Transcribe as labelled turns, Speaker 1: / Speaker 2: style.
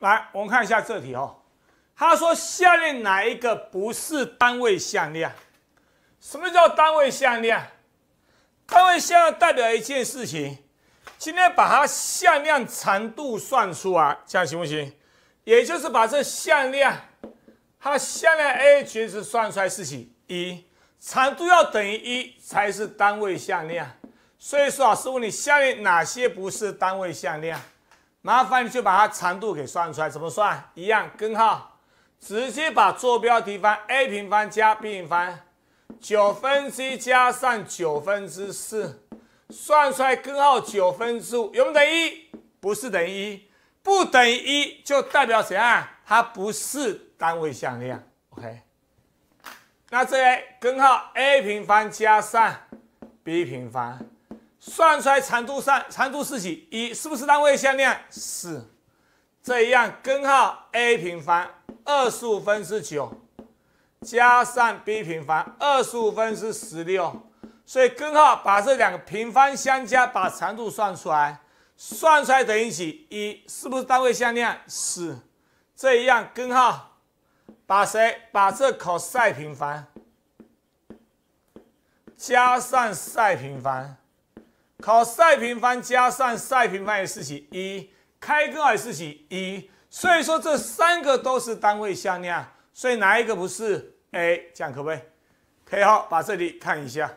Speaker 1: 来，我们看一下这题哦。他说下列哪一个不是单位向量？什么叫单位向量？单位向量代表一件事情。今天把它向量长度算出来，这样行不行？也就是把这向量，它向量 a 绝值算出来是几一，长度要等于一才是单位向量。所以说，老师问你下列哪些不是单位向量？麻烦你就把它长度给算出来，怎么算？一样根号，直接把坐标提方 a 平方加 b 平方九分之一加上九分之四，算出来根号九分之五有没有等于一？不是等于一，不等于一就代表怎样？它不是单位向量。OK，那这根号 a 平方加上 b 平方。算出来长度上长度是几？一是不是单位向量？是。这样根号 a 平方二十五分之九加上 b 平方二十五分之十六，所以根号把这两个平方相加，把长度算出来，算出来等于几？一是不是单位向量？是。这样根号把谁？把这 cos 平方加上 sin 平方。考赛平方加上 sin 平方也是几一，开根号也是几一，所以说这三个都是单位向量，所以哪一个不是 A？这样可不可以？可以哈，把这里看一下。